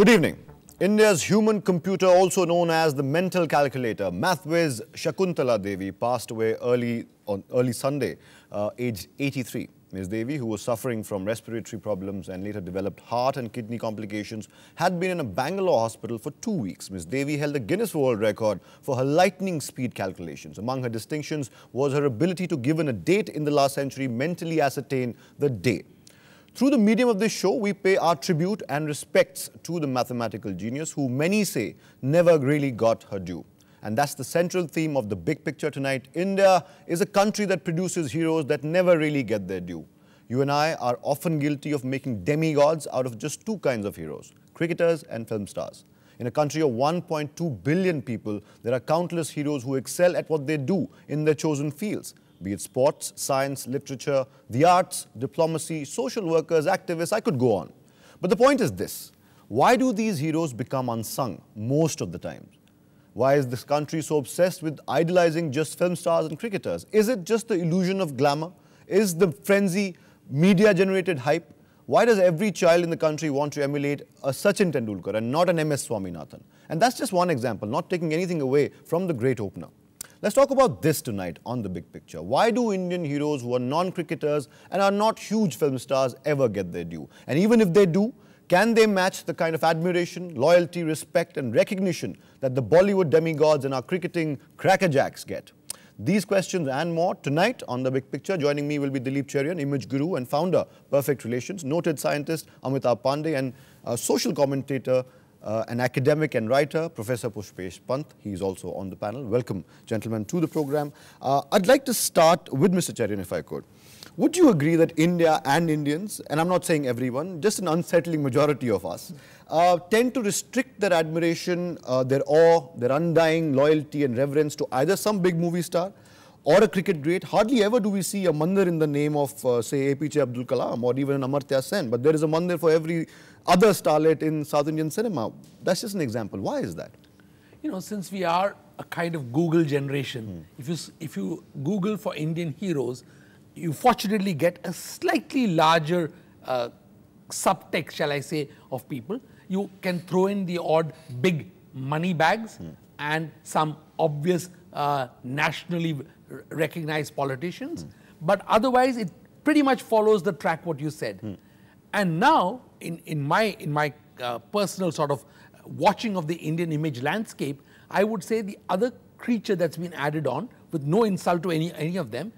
Good evening. India's human computer, also known as the mental calculator, math whiz Shakuntala Devi, passed away early on early Sunday, uh, aged 83. Ms. Devi, who was suffering from respiratory problems and later developed heart and kidney complications, had been in a Bangalore hospital for two weeks. Ms. Devi held the Guinness World Record for her lightning speed calculations. Among her distinctions was her ability to, given a date in the last century, mentally ascertain the day. Through the medium of this show, we pay our tribute and respects to the mathematical genius who many say never really got her due. And that's the central theme of the big picture tonight. India is a country that produces heroes that never really get their due. You and I are often guilty of making demigods out of just two kinds of heroes, cricketers and film stars. In a country of 1.2 billion people, there are countless heroes who excel at what they do in their chosen fields, be it sports, science, literature, the arts, diplomacy, social workers, activists, I could go on. But the point is this, why do these heroes become unsung most of the time? Why is this country so obsessed with idolizing just film stars and cricketers? Is it just the illusion of glamour? Is the frenzy media-generated hype? Why does every child in the country want to emulate a Sachin Tendulkar and not an MS Swaminathan? And that's just one example, not taking anything away from the great opener. Let's talk about this tonight on The Big Picture. Why do Indian heroes who are non-cricketers and are not huge film stars ever get their due? And even if they do, can they match the kind of admiration, loyalty, respect and recognition that the Bollywood demigods and our cricketing crackerjacks get? These questions and more tonight on The Big Picture. Joining me will be Dilip Cherian, image guru and founder, Perfect Relations, noted scientist Amitabh Pandey and uh, social commentator uh, an academic and writer, Professor Pushpesh Pant. He is also on the panel. Welcome, gentlemen, to the program. Uh, I'd like to start with Mr. Cherian, if I could. Would you agree that India and Indians, and I'm not saying everyone, just an unsettling majority of us, uh, tend to restrict their admiration, uh, their awe, their undying loyalty and reverence to either some big movie star or a cricket great? Hardly ever do we see a mandir in the name of, uh, say, APJ Abdul Kalam or even an Amartya Sen, but there is a mandir for every other starlet in South Indian cinema. That's just an example. Why is that? You know, since we are a kind of Google generation, hmm. if you if you Google for Indian heroes, you fortunately get a slightly larger uh, subtext, shall I say, of people. You can throw in the odd big money bags hmm. and some obvious uh, nationally recognized politicians, hmm. but otherwise it pretty much follows the track what you said. And now, in, in my, in my uh, personal sort of watching of the Indian image landscape, I would say the other creature that's been added on, with no insult to any, any of them,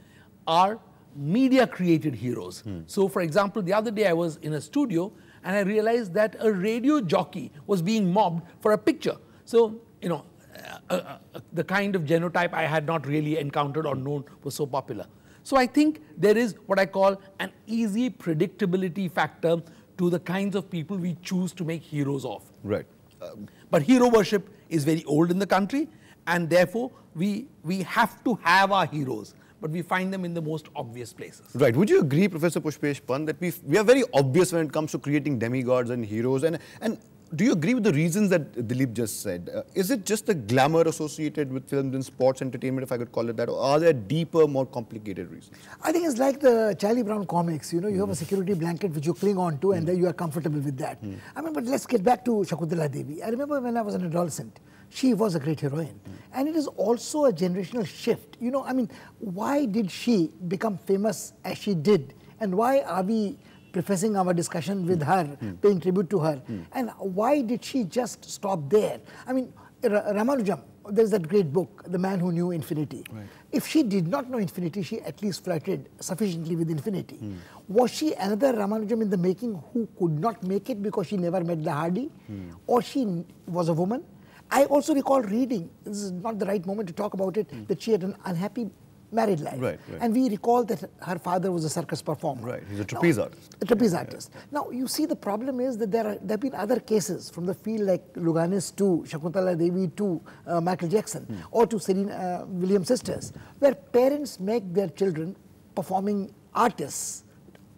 are media created heroes. Hmm. So, for example, the other day I was in a studio and I realized that a radio jockey was being mobbed for a picture. So, you know, uh, uh, uh, the kind of genotype I had not really encountered or known was so popular. So I think there is what I call an easy predictability factor to the kinds of people we choose to make heroes of. Right. Um, but hero worship is very old in the country and therefore we, we have to have our heroes but we find them in the most obvious places. Right. Would you agree, Professor Pushpesh Pant, that we, we are very obvious when it comes to creating demigods and heroes and, and do you agree with the reasons that Dilip just said? Uh, is it just the glamour associated with films and sports entertainment, if I could call it that, or are there deeper, more complicated reasons? I think it's like the Charlie Brown comics. You know, you mm. have a security blanket which you cling on to, mm. and then you are comfortable with that. Mm. I mean, but let's get back to Shakuntala Devi. I remember when I was an adolescent, she was a great heroine, and it is also a generational shift. You know, I mean, why did she become famous as she did, and why are we prefacing our discussion with her, mm. paying tribute to her. Mm. And why did she just stop there? I mean, Ramanujam, there's that great book, The Man Who Knew Infinity. Right. If she did not know infinity, she at least flirted sufficiently with infinity. Mm. Was she another Ramanujam in the making who could not make it because she never met the Hardy? Mm. Or she was a woman? I also recall reading, this is not the right moment to talk about it, mm. that she had an unhappy married life. Right, right. And we recall that her father was a circus performer. Right, he's a trapeze now, artist. A trapeze yeah, artist. Yeah. Now, you see the problem is that there, are, there have been other cases from the field like Louganis to Shakuntala Devi to uh, Michael Jackson hmm. or to Serena uh, Williams sisters, where parents make their children performing artists.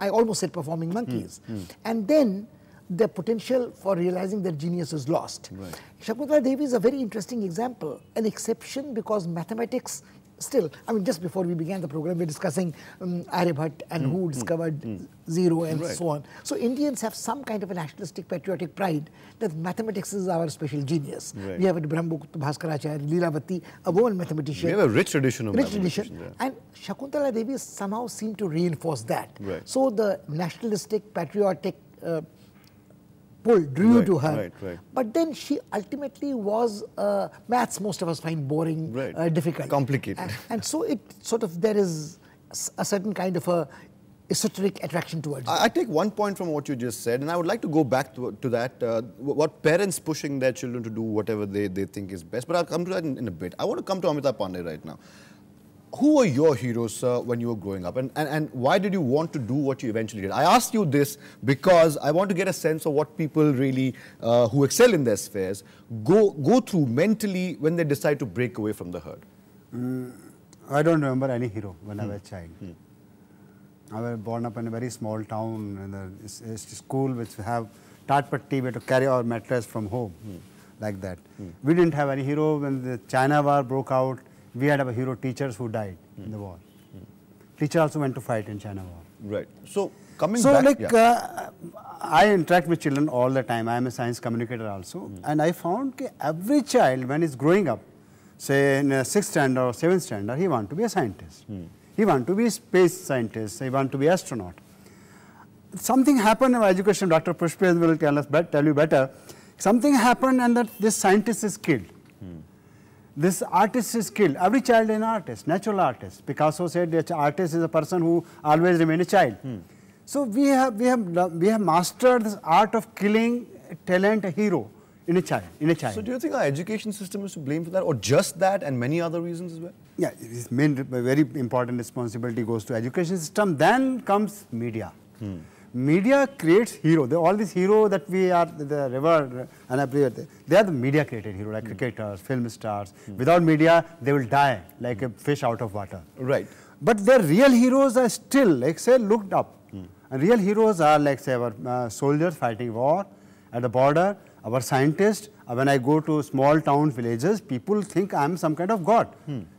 I almost said performing monkeys. Hmm. Hmm. And then the potential for realizing their genius is lost. Right. Shakuntala Devi is a very interesting example, an exception because mathematics still, I mean, just before we began the program, we are discussing um, Aryabhat and who discovered zero and Right. so on. So Indians have some kind of a nationalistic patriotic pride that mathematics is our special genius. Right. We have a Brahmagupta Bhaskaracharya, Leelavati, a woman mathematician. We have a rich tradition of Rich tradition. yeah. And Shakuntala Devi somehow seemed to reinforce that. Right. So the nationalistic, patriotic uh, pull drew Right, to her. right, right. But then she ultimately was uh, maths. Most of us find boring, Right. uh, difficult, Complicated. and, and so it sort of there is a certain kind of a esoteric attraction towards. I, I take one point from what you just said, and I would like to go back to, to that. Uh, what parents pushing their children to do whatever they, they think is best. But I'll come to that in, in a bit. I want to come to Amitabh Pandey right now. Who were your heroes, sir, when you were growing up? And, and, and why did you want to do what you eventually did? I asked you this because I want to get a sense of what people really, uh, who excel in their spheres, go, go through mentally when they decide to break away from the herd. Mm, I don't remember any hero when I hmm. was a child. Hmm. I was born up in a very small town, and the it's, it's a school which have tat patti, we had to carry our mattress from home, hmm. like that. We didn't have any hero when the China war broke out. We had our hero teachers who died in the war. Teacher also went to fight in China war. Right. So, coming back. so back. like yeah. uh, I interact with children all the time. I am a science communicator also, and I found that every child when he's growing up, say in a sixth standard or seventh standard, he want to be a scientist. He want to be space scientist. He want to be astronaut. Something happened in our education. Dr. Pushpesh will tell us, tell you better. Something happened, and that this scientist is killed. This artist is killed. Every child is an artist, natural artist. Picasso said that artist is a person who always remain a child. Hmm. So we have we have we have mastered this art of killing a talent, a hero in a child. In a child. So do you think our education system is to blame for that, or just that, and many other reasons as well? yeah, this main very important responsibility goes to education system. Then comes media. Hmm. Media creates hero. The, all these hero that we are the, river and I believe they- they are the media created hero, like hmm. cricketers, film stars. Hmm. Without media, they will die like a fish out of water. Right. But their real heroes are still, like say, looked up. Hmm. And real heroes are like say our uh, soldiers fighting war at the border, our scientists. Uh, when I go to small town villages, people think I am some kind of god.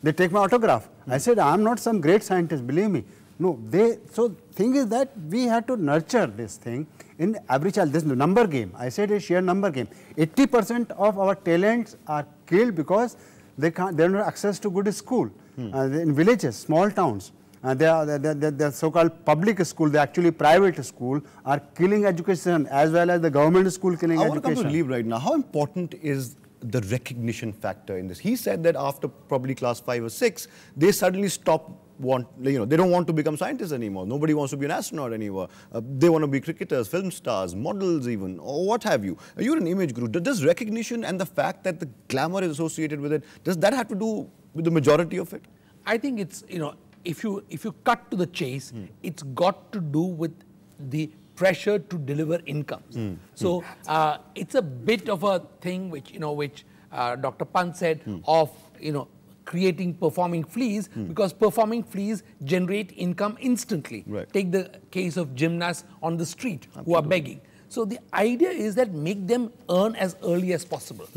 They take my autograph. I said I am not some great scientist. Believe me. No, they. So thing is that we have to nurture this thing in every child. This number game. I said a sheer number game. 80% of our talents are killed because they can't. They don't have access to good school. Uh, in villages, small towns. Uh, they are the, the, the so-called public school, the actually private school, are killing education as well as the government school killing I want to come to Dilip right now. How important is the recognition factor in this? He said that after probably class five or six, they suddenly stop want you know they don't want to become scientists anymore. Nobody wants to be an astronaut anymore. Uh, they want to be cricketers, film stars, models, even or what have you. Uh, You're an image guru. Does- Does recognition and the fact that the glamour is associated with it does that have to do with the majority of it? I think it's you know if you if you cut to the chase, it's got to do with the pressure to deliver incomes. Hmm. So uh, it's a bit of a thing which you know which uh, Dr. Pant said hmm. of you know creating performing fleas hmm. because performing fleas generate income instantly. Right. Take the case of gymnasts on the street who are begging. So the idea is that make them earn as early as possible.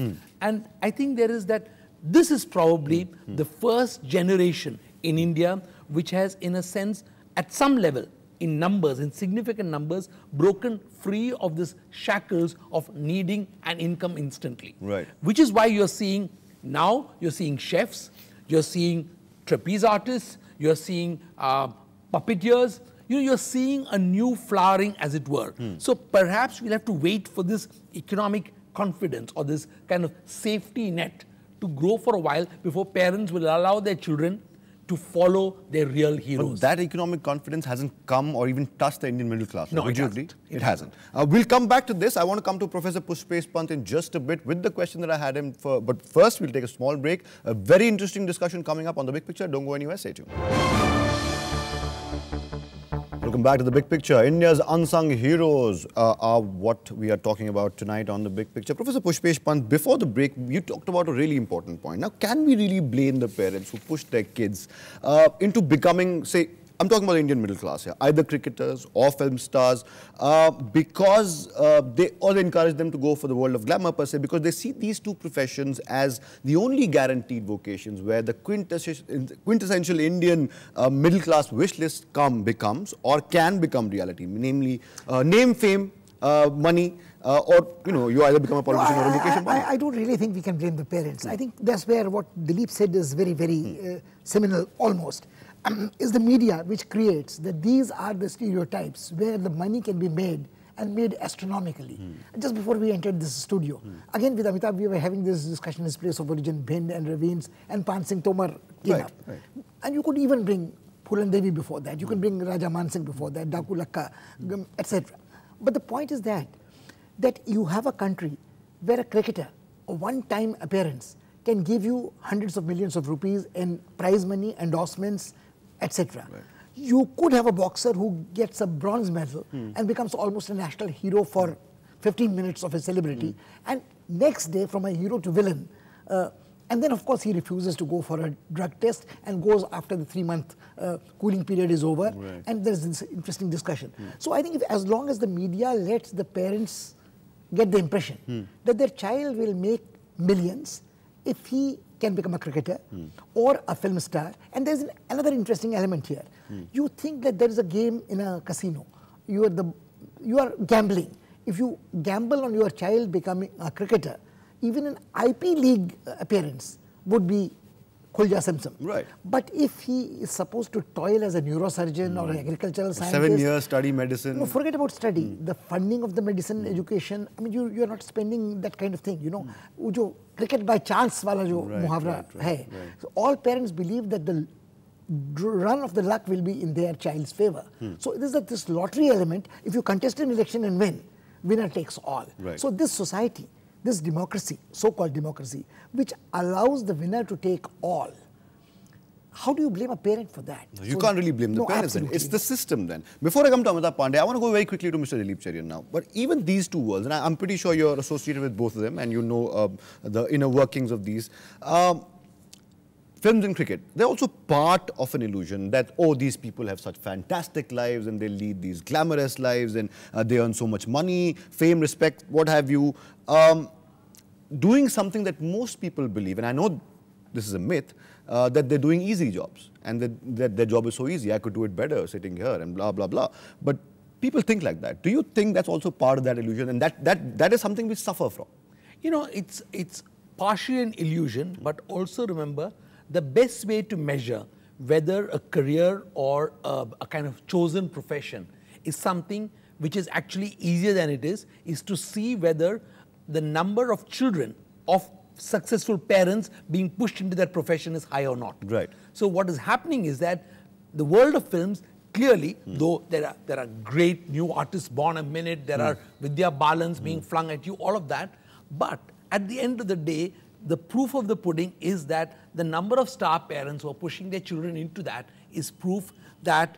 And I think there is that this is probably the first generation in India which has, in a sense, at some level, in numbers, in significant numbers, broken free of this shackles of needing an income instantly. Right. Which is why you're seeing now you're seeing chefs, you're seeing trapeze artists, you're seeing uh, puppeteers. You know, you're seeing a new flowering, as it were. So perhaps we'll have to wait for this economic confidence or this kind of safety net to grow for a while before parents will allow their children to follow their real But heroes. that economic confidence hasn't come or even touched the Indian middle class. No, Would it you hasn't. agree? It, hasn't. Uh, we'll come back to this. I want to come to Professor Pushpesh Pant in just a bit with the question that I had him for. But first, we'll take a small break. A very interesting discussion coming up on the big picture. Don't go anywhere. Stay tuned. Welcome back to the big picture. India's unsung heroes uh, are what we are talking about tonight on the big picture. Professor Pushpesh Pant, before the break, you talked about a really important point. Now, can we really blame the parents who push their kids uh, into becoming, say, I'm talking about the Indian middle class here, either cricketers or film stars, uh, because uh, they all encourage them to go for the world of glamour per se, because they see these two professions as the only guaranteed vocations where the quintessential, quintessential Indian uh, middle class wish list come becomes or can become reality, namely uh, name, fame, uh, money, uh, or you know, you either become a politician No, or a vocation. I, I, I don't really think we can blame the parents. I think that's where what Dilip said is very, very uh, seminal almost. Is the media which creates that these are the stereotypes where the money can be made and made astronomically. Hmm. Just before we entered this studio, hmm. again with Amitabh, we were having this discussion in his place of origin, Bhind and Ravines, and Pan Singh Tomar came Right, up. right. And you could even bring Phoolan Devi before that. You can bring Raja Man Singh before that, Daku Lakka, hmm. etc. But the point is that that you have a country where a cricketer, a one-time appearance, can give you hundreds of millions of rupees in prize money, endorsements, etc. You could have a boxer who gets a bronze medal and becomes almost a national hero for 15 minutes of his celebrity, and next day from a hero to villain. Uh, and then, of course, he refuses to go for a drug test and goes after the three month uh, cooling period is over. Right. And there's this interesting discussion. So, I think if, as long as the media lets the parents get the impression that their child will make millions if he can become a cricketer or a film star. And there's an- another interesting element here. You think that there is a game in a casino. You are the you are gambling. If you gamble on your child becoming a cricketer, even an IP league uh, appearance would be Khulja Simsim. Right. But if he is supposed to toil as a neurosurgeon mm. or an agricultural scientist. Seven years, study medicine. No, forget about study. Mm. The funding of the medicine, mm. education, I mean, you, you are not spending that kind of thing, you know. Mm. cricket by chance वाला जो right, मुहावरा right, right, है. Right. So all parents believe that the run of the luck will be in their child's favor. Hmm. So it is that this lottery element. If you contest an election and win, winner takes all. Right. So this society this democracy, so-called democracy, which allows the winner to take all. How do you blame a parent for that? You So- can't really blame the No, parents then. It's the system then. Before I come to Amitabh Pandey, I want to go very quickly to Mr. Dilip Cherian now. But even these two worlds, and I, I'm pretty sure you're associated with both of them and you know um, the inner workings of these. Um, films and cricket, they're also part of an illusion that, oh, these people have such fantastic lives and they lead these glamorous lives and uh, they earn so much money, fame, respect, what have you. Um, doing something that most people believe, and I know this is a myth, uh, that they're doing easy jobs and that, that their job is so easy, I could do it better sitting here and blah, blah, blah. But people think like that. Do you think that's also part of that illusion and that, that, that is something we suffer from? You know, it's it's partially an illusion, but also remember the best way to measure whether a career or a, a kind of chosen profession is something which is actually easier than it is, is to see whether the number of children of successful parents being pushed into that profession is high or not. Right. So what is happening is that the world of films clearly, hmm. though there are there are great new artists born a minute, there hmm. are Vidya Balans being flung at you, all of that, but at the end of the day, the proof of the pudding is that the number of star parents who are pushing their children into that is proof that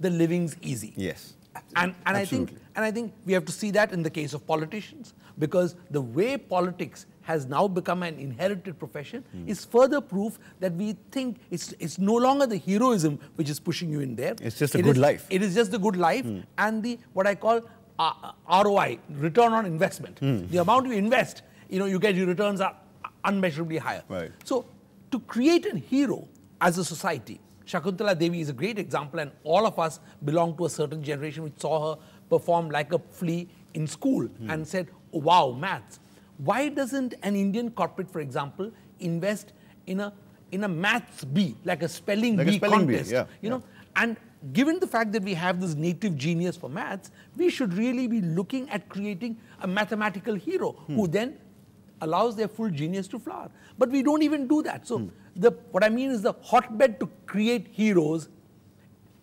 the living's easy. Yes. And, and I think and I think we have to see that in the case of politicians because the way politics has now become an inherited profession Hmm. is further proof that we think it's it's no longer the heroism which is pushing you in there. It's just a It good is- life. It is just the good life Hmm. and the what I call uh, ROI, return on investment. Hmm. The amount you invest, you know, you get your returns are unmeasurably higher. Right. So to create a hero as a society, Shakuntala Devi is a great example, and all of us belong to a certain generation which saw her perform like a flea in school and said, oh, wow, maths. Why doesn't an Indian corporate, for example, invest in a in a maths bee, like a spelling Like a bee spelling bee, contest? yeah, you know, and given the fact that we have this native genius for maths, we should really be looking at creating a mathematical hero Hmm. who then allows their full genius to flower. But we don't even do that. So the what I mean is the hotbed to create heroes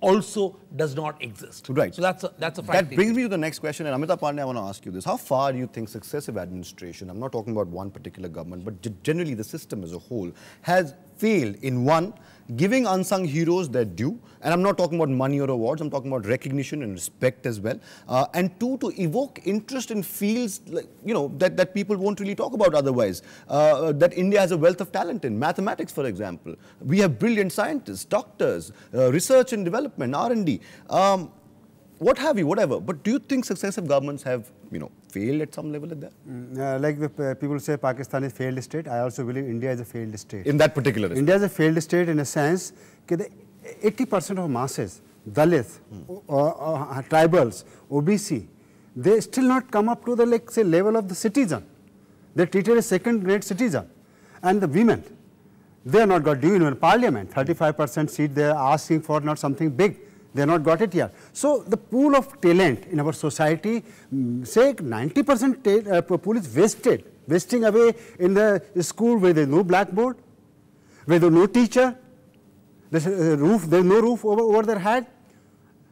also does not exist. Right. So that's a, that's a That brings me to the next question, and Amitabh Pandey, I want to ask you this. How far do you think successive administration, I'm not talking about one particular government, but generally the system as a whole, has failed in one, giving unsung heroes their due, and I'm not talking about money or awards, I'm talking about recognition and respect as well. Uh, and two, to evoke interest in fields like, you know, that, that people won't really talk about otherwise. Uh, that India has a wealth of talent in mathematics, for example. We have brilliant scientists, doctors, uh, research and development, R&D. Um, what have you, whatever. But do you think successive governments have, you know, failed at some level like that? Mm, uh, like the uh, people say Pakistan is a failed state, I also believe India is a failed state. In that particular respect. India is a failed state in a sense that 80% of masses, Dalits, hmm. uh, uh, tribals, OBC, they still not come up to the like say level of the citizen. They treated as second grade citizen. And the women, they are not got due in parliament, 35% seat they are asking for not something big they have not got it yet. So, the pool of talent in our society, mm, say 90 percent uh, pool is wasted, wasting away in the school where there is no blackboard, where there is no teacher, there is a roof, there is no roof over, over their head.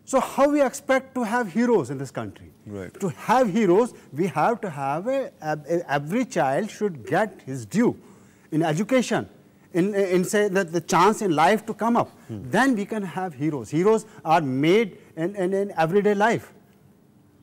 So, how we expect to have heroes in this country? Right. To have heroes, we have to have a, a every child should get his due in education, in, in say that the chance in life to come up, hmm. then we can have heroes. Heroes are made in, in, in everyday life.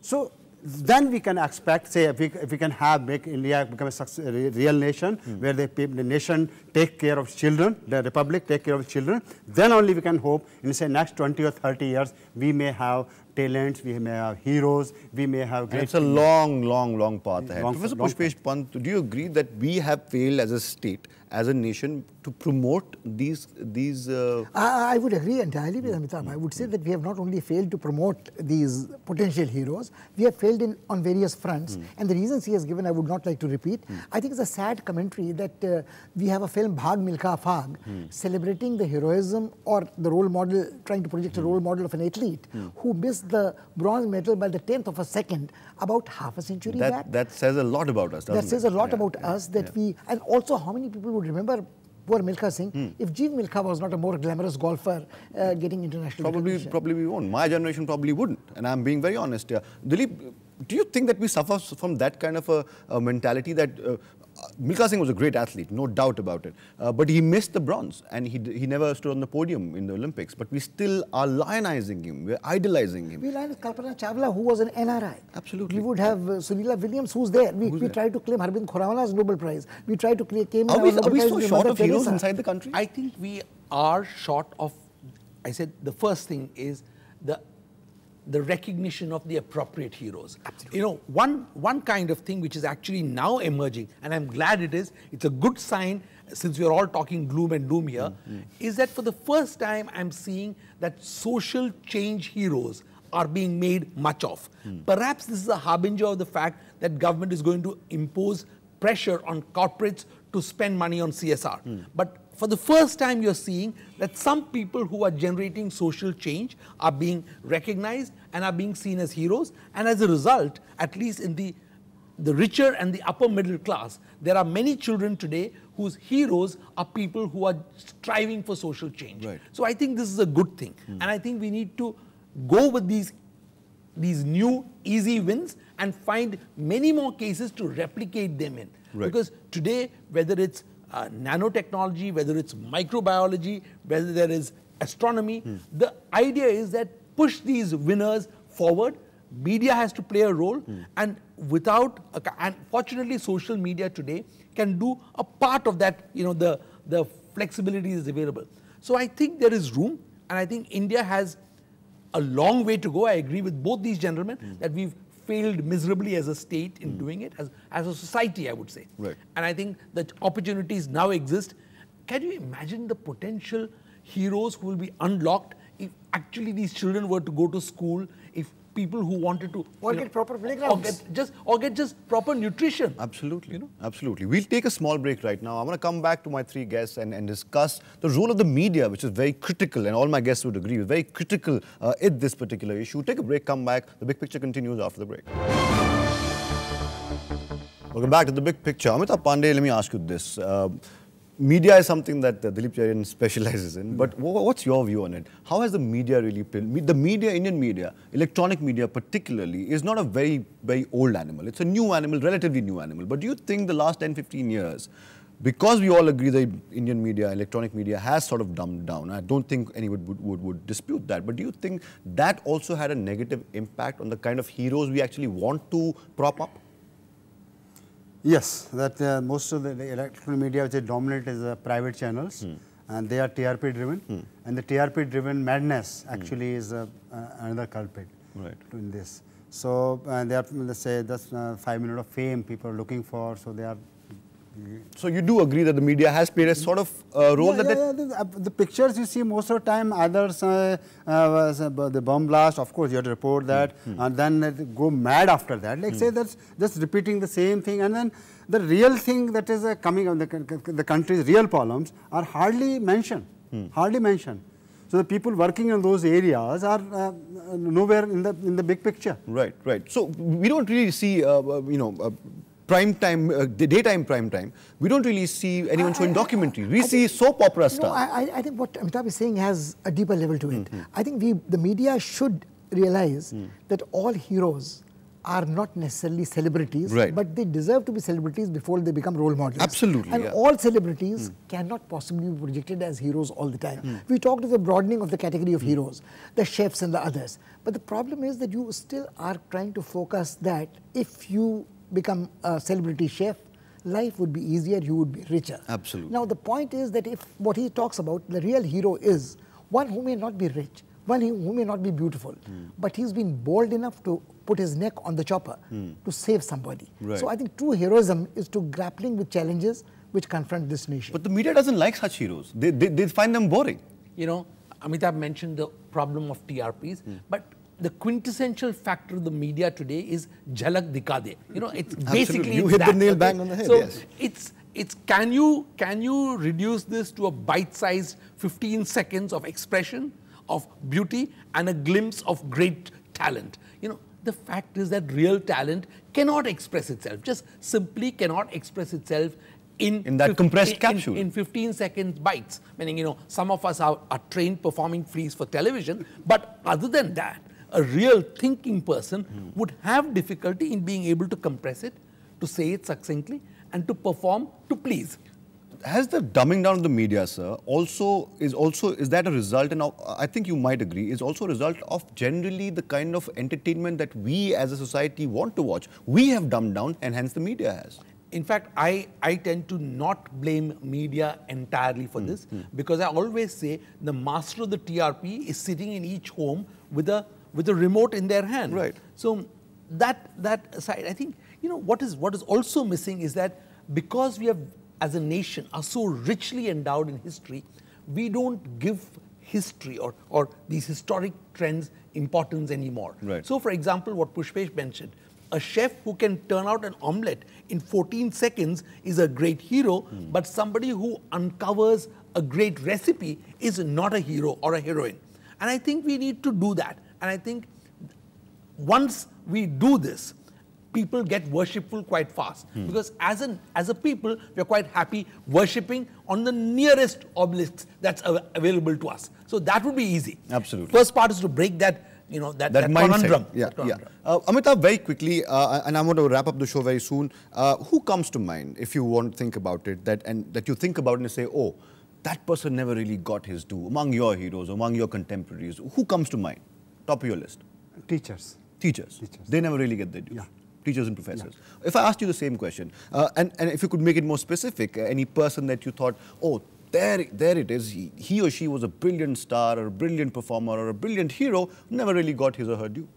So then we can expect, say, if we, if we can have, make India become a, success, a real nation, hmm. where the, the nation take care of children, the republic take care of children, then only we can hope in, say, next 20 or 30 years, we may have talents, we may have heroes, we may have great... it's a long, long, long path ahead. Long, Professor Pushpesh Pant, do you agree that we have failed as a state as a nation to promote these these uh, I, I, would agree entirely with Amitabh. I would say that we have not only failed to promote these potential heroes, we have failed in on various fronts. Mm. And the reasons he has given, I would not like to repeat. Mm. I think it's a sad commentary that uh, we have a film Bhaag Milkha Bhaag mm. celebrating the heroism or the role model, trying to project a role model of an athlete who missed the bronze medal by the tenth of a second about half a century that, back. That says a lot about us. That says it? a lot yeah, about yeah, us that yeah. we and also how many people would remember poor Milkha Singh. Hmm. If Jeev Milkha was not a more glamorous golfer uh, getting international Probably, probably we won't. My generation probably wouldn't. And I'm being very honest here. Dilip, do you think that we suffer from that kind of a, a mentality that uh, Milkha Singh was a great athlete, no doubt about it. Uh, but he missed the bronze and he, he never stood on the podium in the Olympics. But we still are lionizing him, we're idolizing him. We lionize Kalpana Chawla, who was an NRI. Absolutely. We would have uh, Sunita Williams, who's there. We, who's we try to claim Harbind Khorana's Nobel Prize. We try to claim Are we, are we Prize so short of heroes inside the country? I think we are short of, I said the first thing is the the recognition of the appropriate heroes. Absolutely. You know, one, one kind of thing which is actually now emerging, and I'm glad it is, it's a good sign since we're all talking gloom and doom here, mm -hmm. is that for the first time I'm seeing that social change heroes are being made much of. Mm. Perhaps this is a harbinger of the fact that government is going to impose pressure on corporates to spend money on CSR. Mm. But for the first time you're seeing that some people who are generating social change are being recognized and are being seen as heroes and as a result at least in the the richer and the upper middle class there are many children today whose heroes are people who are striving for social change right. so i think this is a good thing hmm. and i think we need to go with these these new easy wins and find many more cases to replicate them in right. because today whether it's uh, nanotechnology, whether it's microbiology, whether there is astronomy. Hmm. The idea is that push these winners forward. Media has to play a role, hmm. and without, and fortunately, social media today can do a part of that. You know, the the flexibility is available. So I think there is room, and I think India has a long way to go. I agree with both these gentlemen hmm. that we've failed miserably as a state in mm. doing it, as, as a society, I would say. Right. And I think that opportunities now exist. Can you imagine the potential heroes who will be unlocked if actually these children were to go to school, people who wanted to or get know, proper playgrounds, or get just or get just proper nutrition. Absolutely, you know, absolutely. We'll take a small break right now. I'm going to come back to my three guests and, and discuss the role of the media, which is very critical, and all my guests would agree, very critical uh, in this particular issue. Take a break, come back. The big picture continues after the break. Welcome back to the big picture. Amitabh Pandey, let me ask you this. Uh, media is something that uh, Dilip Cherian specializes in, but what's your view on it? How has the media really played? The media, Indian media, electronic media particularly, is not a very, very old animal. It's a new animal, relatively new animal. But do you think the last 10, 15 years, because we all agree that Indian media, electronic media has sort of dumbed down. I don't think anyone would, would, would dispute that. But do you think that also had a negative impact on the kind of heroes we actually want to prop up? Yes, that uh, most of the, the electronic media which is dominant is uh, private channels and they are TRP driven and the TRP driven madness actually is uh, uh, another culprit Right. in this. So uh, they are, let's say, that's uh, five minutes of fame people are looking for, so they are So you do agree that the media has played a sort of uh, role yeah, that yeah, yeah, the, uh, the pictures you see most of the time, others, uh, uh, uh, the bomb blast, of course, you have to report that, and then go mad after that. Like say that's just repeating the same thing, and then the real thing that is uh, coming on the, the country's real problems are hardly mentioned, hardly mentioned. So the people working in those areas are uh, nowhere in the in the big picture. Right, right. So we don't really see, uh, you know, uh, prime time, uh, daytime prime time. We don't really see anyone I- showing documentaries. We I see think- soap opera No, stars. I, I- think what Amitabh is saying has a deeper level to it. Hmm, I think we, the media should realize that all heroes are not necessarily celebrities, Right. but they deserve to be celebrities before they become role models. Absolutely, And yeah. all celebrities cannot possibly be projected as heroes all the time. We talked of the broadening of the category of heroes, the chefs and the others. But the problem is that you still are trying to focus that if you become a celebrity chef, life would be easier, you would be richer. Absolutely. Now, the point is that if what he talks about, the real hero is one who may not be rich, one who who may not be beautiful, Hmm. but he's been bold enough to put his neck on the chopper to save somebody. Right. So I think true heroism is to grappling with challenges which confront this nation. But the media doesn't like such heroes. They, they, they find them boring. You know, Amitabh mentioned the problem of TRPs, but the quintessential factor of the media today is jhalak dikha de. You know, it's basically You hit the nail okay? bang on the head, So yes. it's it's can you can you reduce this to a bite-sized 15 seconds of expression of beauty and a glimpse of great talent? You know, the fact is that real talent cannot express itself. Just simply cannot express itself in In that compressed in- in- capsule. in 15 second bites. Meaning, you know, some of us are, are trained performing fleas for television, but other than that, a real thinking person would have difficulty in being able to compress it, to say it succinctly, and to perform to please. Has the dumbing down of the media, sir, also is also is that a result? And I think you might agree, is also a result of generally the kind of entertainment that we as a society want to watch. We have dumbed down, and hence the media has. In fact, I, I tend to not blame media entirely for hmm, this hmm. because I always say the master of the TRP is sitting in each home with a with a remote in their hand. Right. So that that aside, I think you know what is what is also missing is that because we have as a nation are so richly endowed in history, we don't give history or, or these historic trends importance anymore. Right. So for example, what Pushpesh mentioned, a chef who can turn out an omelette in 14 seconds is a great hero, hmm. but somebody who uncovers a great recipe is not a hero or a heroine. And I think we need to do that. And I think once we do this, people get worshipful quite fast. Because as an as a people, we're quite happy worshipping on the nearest obelisks that's av- available to us. So that would be easy. Absolutely. First part is to break that, you know, that, that, that, conundrum. Yeah, that yeah. conundrum. Uh, Amitabh, very quickly, uh, and I'm going to wrap up the show very soon. Uh, who comes to mind if you want to think about it? That and that you think about and say, oh, that person never really got his due among your heroes, among your contemporaries. Who comes to mind? Top of your list. Teachers. Teachers. Teachers. They never really get their dues. Yeah. Teachers and professors. If I asked you the same question, uh, and, and if you could make it more specific, uh, any person that you thought, oh, there, there it is, he, he or she was a brilliant star or a brilliant performer or a brilliant hero, never really got his or her due.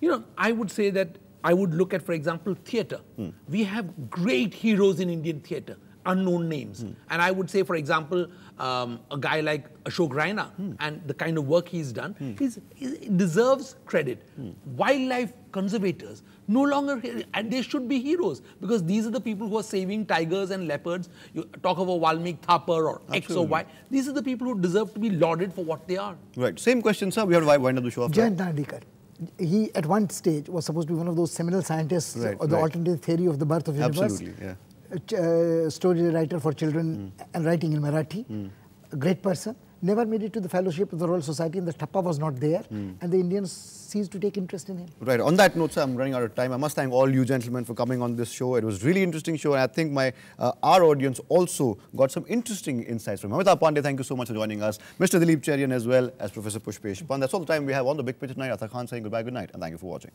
You know, I would say that I would look at, for example, theatre. We have great heroes in Indian theatre, unknown names. Hmm. And I would say, for example, um, a guy like Ashok Raina hmm. and the kind of work he's done, hmm. he's, he deserves credit. Wildlife conservators no longer, and they should be heroes because these are the people who are saving tigers and leopards. You talk of a Valmik Thapar or X or Y. These are the people who deserve to be lauded for what they are. Right. Same question, sir. We have to wind up the show after. Jayant Narlikar. He, at one stage, was supposed to be one of those seminal scientists Right, of the right. alternative theory of the birth of universe. Absolutely, yeah. Uh, story writer for children and writing in Marathi. A great person. never made it to the fellowship of the Royal Society, and the Thappa was not there, and the Indians ceased to take interest in him. Right. On that note, sir, I'm running out of time. I must thank all you gentlemen for coming on this show. It was really interesting show, and I think my uh, our audience also got some interesting insights from Amitabh Pandey. Thank you so much for joining us, Mr. Dilip Cherian as well as Professor Pushpesh Pant. That's all the time we have on the Big Picture tonight. Athar Khan saying goodbye, good night, and thank you for watching.